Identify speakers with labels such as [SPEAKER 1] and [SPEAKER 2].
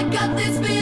[SPEAKER 1] I got this feeling.